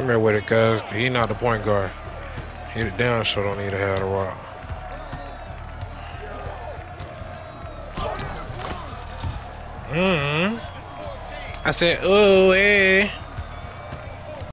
Come here with it, cuz. He not the point guard. Hit it down so don't need to have a rock. Mm hmm I said, oh, eh.